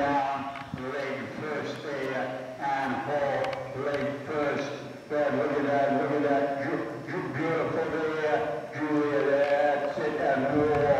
down, leg first there, and haul, leg first. There, look at that, look at that, beautiful there, Julia there, sit and more.